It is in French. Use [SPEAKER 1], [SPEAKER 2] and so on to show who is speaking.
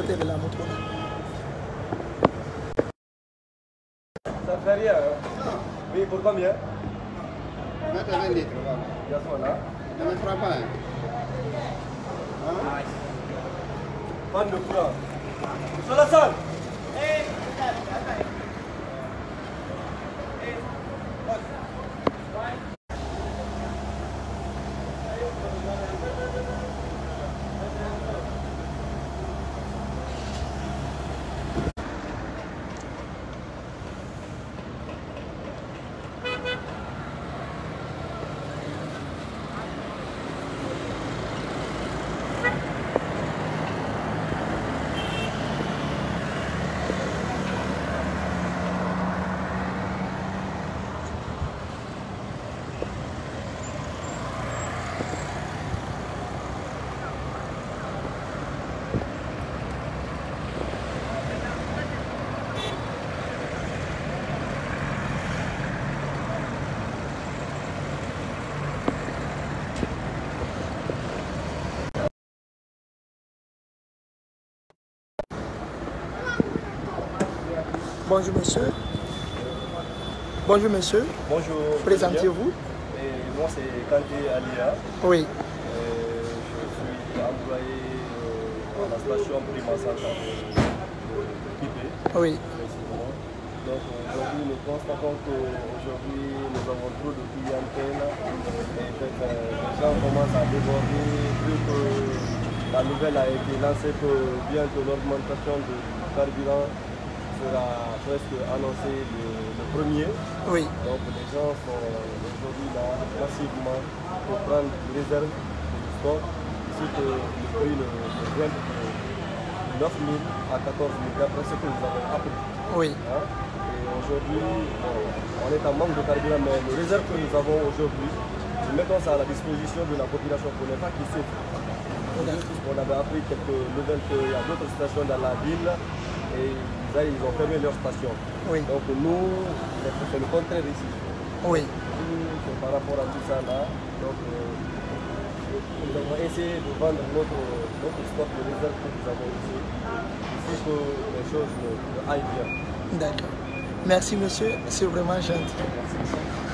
[SPEAKER 1] côté de la moto.
[SPEAKER 2] Ça fait rien. Hein? Oui, pour combien
[SPEAKER 3] Mettre 20 litres, voilà.
[SPEAKER 2] Il y a ça
[SPEAKER 1] Bonjour monsieur. Bonjour monsieur.
[SPEAKER 2] Bonjour.
[SPEAKER 1] Présentez-vous.
[SPEAKER 2] Et moi c'est Kanté Alia.
[SPEAKER 1] Oui.
[SPEAKER 2] Euh, je suis employé euh, à la station Prima Santa de Kipé.
[SPEAKER 1] Oui.
[SPEAKER 2] Donc aujourd'hui nous constatons qu'aujourd'hui nous avons trop de clientèle et fait, euh, les gens commencent à déborder vu que la nouvelle a été lancée que bientôt l'augmentation du carburant sera presque annoncée le, le premier.
[SPEAKER 1] Oui.
[SPEAKER 2] Donc les gens sont aujourd'hui là massivement pour prendre des réserves du stock. Ici que le prix le, de 9 000 à 14 000 d'après ce que nous avons appris.
[SPEAKER 1] Oui.
[SPEAKER 2] Hein? Et aujourd'hui, on est en manque de carburant, mais les réserves que nous avons aujourd'hui, nous mettons ça à la disposition de la population pour ne pas qu'ils souffrent. On avait appris quelques nouvelles qu'il y a d'autres stations dans la ville et là, ils ont fermé leur station.
[SPEAKER 1] Oui.
[SPEAKER 2] Donc nous, c'est le contraire ici.
[SPEAKER 1] Oui.
[SPEAKER 2] Nous, par rapport à tout ça là. Donc euh, nous avons essayé de vendre notre, notre stock de réserve que nous avons ici. Ici que les choses aillent bien.
[SPEAKER 1] D'accord. Merci monsieur, c'est vraiment gentil.
[SPEAKER 2] Merci.